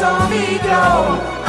saw me go.